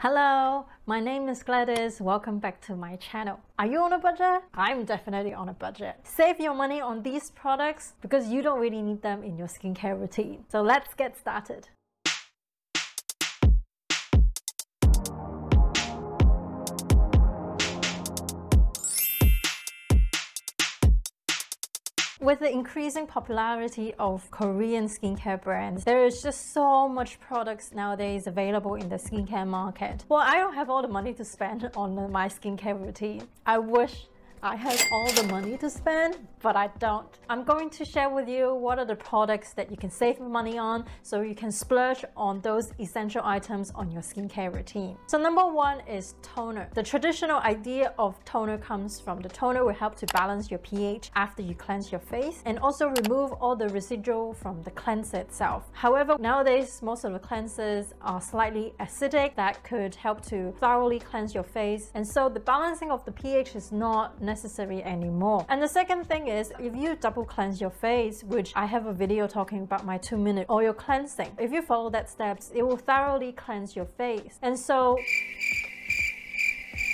Hello, my name is Gladys. Welcome back to my channel. Are you on a budget? I'm definitely on a budget. Save your money on these products because you don't really need them in your skincare routine. So let's get started. With the increasing popularity of Korean skincare brands, there is just so much products nowadays available in the skincare market. Well, I don't have all the money to spend on my skincare routine. I wish I have all the money to spend, but I don't. I'm going to share with you what are the products that you can save money on so you can splurge on those essential items on your skincare routine. So number one is toner. The traditional idea of toner comes from the toner will help to balance your pH after you cleanse your face and also remove all the residual from the cleanser itself. However, nowadays most of the cleansers are slightly acidic that could help to thoroughly cleanse your face and so the balancing of the pH is not necessary anymore. And the second thing is if you double cleanse your face, which I have a video talking about my two minute oil cleansing, if you follow that steps, it will thoroughly cleanse your face. And so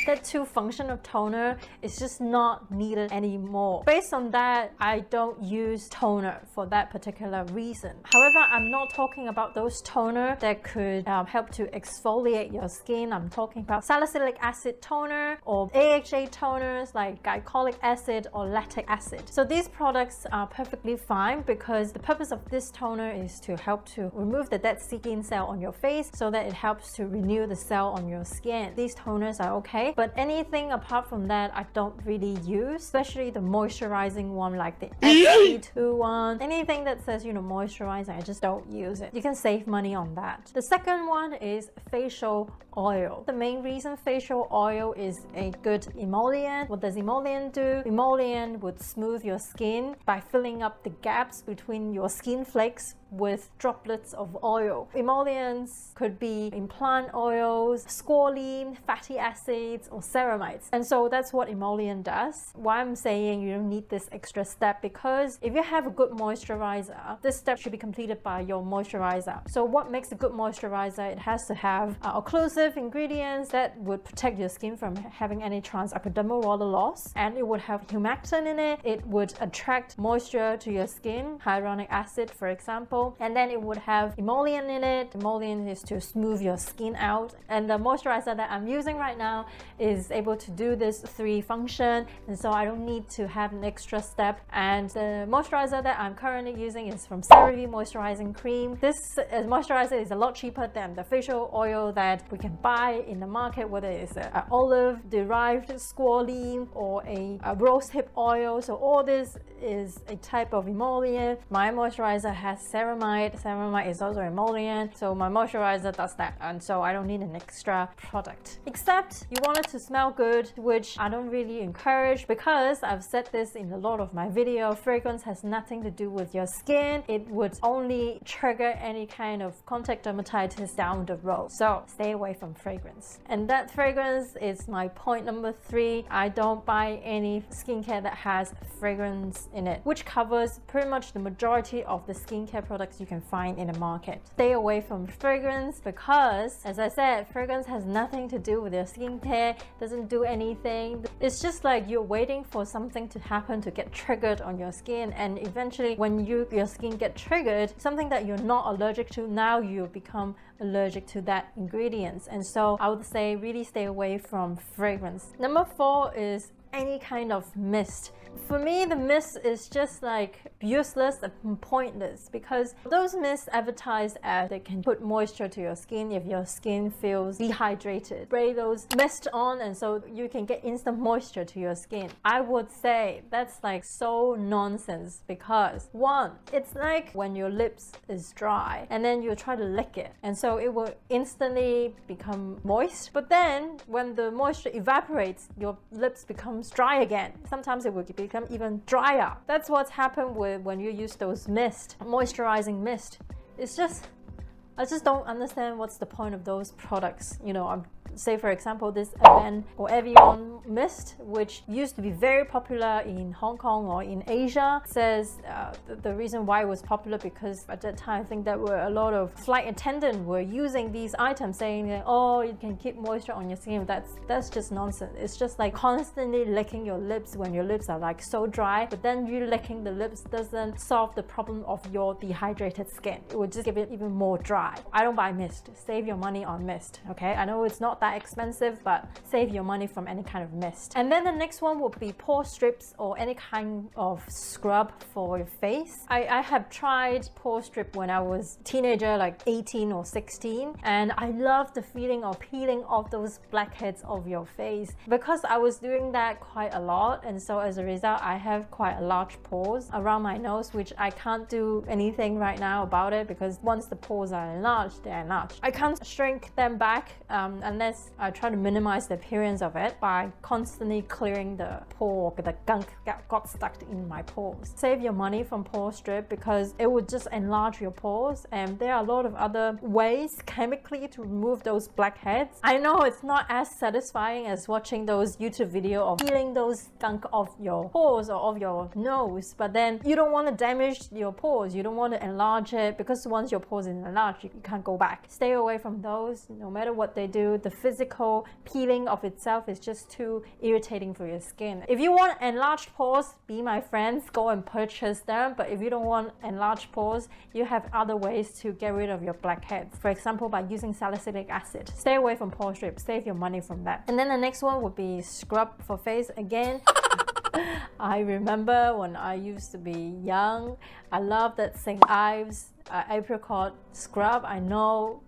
that two function of toner is just not needed anymore. Based on that, I don't use toner for that particular reason. However, I'm not talking about those toner that could um, help to exfoliate your skin. I'm talking about salicylic acid toner or AHA toners like glycolic acid or lactic acid. So these products are perfectly fine because the purpose of this toner is to help to remove the dead skin cell on your face so that it helps to renew the cell on your skin. These toners are okay but anything apart from that, I don't really use, especially the moisturizing one like the SK-II one. Anything that says, you know, moisturizing, I just don't use it. You can save money on that. The second one is facial oil. The main reason facial oil is a good emollient. What does emollient do? Emollient would smooth your skin by filling up the gaps between your skin flakes with droplets of oil. Emollients could be in plant oils, squalene, fatty acids, or ceramides. And so that's what emollient does. Why I'm saying you don't need this extra step because if you have a good moisturizer, this step should be completed by your moisturizer. So what makes a good moisturizer? It has to have uh, occlusive ingredients that would protect your skin from having any transepidermal water loss and it would have humectant in it. It would attract moisture to your skin, hyaluronic acid for example, and then it would have emollient in it. Emollient is to smooth your skin out and the moisturizer that I'm using right now is able to do this three function and so I don't need to have an extra step and the moisturizer that I'm currently using is from CeraVe Moisturizing Cream. This uh, moisturizer is a lot cheaper than the facial oil that we can buy in the market whether it's an olive derived squalene or a, a rose hip oil so all this is a type of emollient. My moisturizer has ceramide. Ceramide is also emollient, so my moisturizer does that, and so I don't need an extra product. Except you want it to smell good, which I don't really encourage because I've said this in a lot of my video, fragrance has nothing to do with your skin. It would only trigger any kind of contact dermatitis down the road. So stay away from fragrance. And that fragrance is my point number three. I don't buy any skincare that has fragrance in it, which covers pretty much the majority of the skincare products products you can find in the market. Stay away from fragrance because, as I said, fragrance has nothing to do with your skincare, doesn't do anything. It's just like you're waiting for something to happen to get triggered on your skin and eventually when you your skin get triggered, something that you're not allergic to, now you become allergic to that ingredients. And so I would say really stay away from fragrance. Number four is any kind of mist. For me, the mist is just like useless and pointless because those mists advertised as they can put moisture to your skin if your skin feels dehydrated. Spray those mist on and so you can get instant moisture to your skin. I would say that's like so nonsense because one, it's like when your lips is dry and then you try to lick it and so it will instantly become moist. But then when the moisture evaporates, your lips becomes dry again. Sometimes it will become even drier. That's what's happened with when you use those mist, moisturizing mist. It's just, I just don't understand what's the point of those products. You know, I'm say for example this Avène or Evian mist, which used to be very popular in Hong Kong or in Asia, says uh, the, the, reason why it was popular because at that time I think there were a lot of flight attendants were using these items saying that oh you can keep moisture on your skin. That's that's just nonsense. It's just like constantly licking your lips when your lips are like so dry, but then you licking the lips doesn't solve the problem of your dehydrated skin. It would just give it even more dry. I don't buy mist. Save your money on mist. Okay, I know it's not that expensive, but save your money from any kind of mist. And then the next one would be pore strips or any kind of scrub for your face. I, I have tried pore strip when I was teenager, like 18 or 16, and I love the feeling of peeling off those blackheads of your face because I was doing that quite a lot, and so as a result, I have quite a large pores around my nose, which I can't do anything right now about it because once the pores are enlarged, they're enlarged. I can't shrink them back um, unless I try to minimize the appearance of it by constantly clearing the pore, the gunk got stuck in my pores. Save your money from pore strip because it would just enlarge your pores and there are a lot of other ways chemically to remove those blackheads. I know it's not as satisfying as watching those YouTube video of peeling those gunk off your pores or off your nose, but then you don't want to damage your pores. You don't want to enlarge it because once your pores are enlarged, you can't go back. Stay away from those. No matter what they do, the physical peeling of itself is just too irritating for your skin. If you want enlarged pores, be my friends, go and purchase them. But if you don't want enlarged pores, you have other ways to get rid of your blackheads. For example, by using salicylic acid. Stay away from pore strips, save your money from that. And then the next one would be scrub for face again. I remember when I used to be young, I loved that St. Ives uh, apricot scrub. I know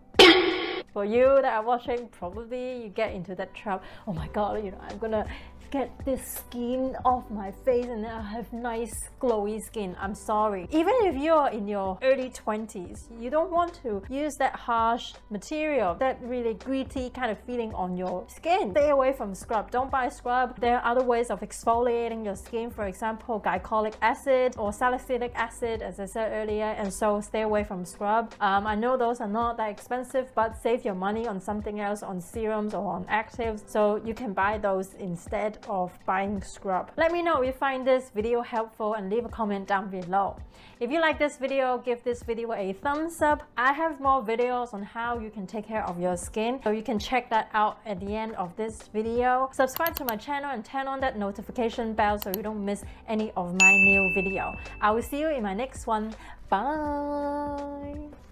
for you that are watching, probably you get into that trap. Oh my god, you know, I'm gonna get this skin off my face and then I have nice glowy skin. I'm sorry. Even if you're in your early 20s, you don't want to use that harsh material, that really gritty kind of feeling on your skin. Stay away from scrub. Don't buy scrub. There are other ways of exfoliating your skin, for example, glycolic acid or salicylic acid, as I said earlier, and so stay away from scrub. Um, I know those are not that expensive, but save your money on something else, on serums or on actives, so you can buy those instead of buying scrub. Let me know if you find this video helpful and leave a comment down below. If you like this video, give this video a thumbs up. I have more videos on how you can take care of your skin, so you can check that out at the end of this video. Subscribe to my channel and turn on that notification bell so you don't miss any of my new video. I will see you in my next one. Bye!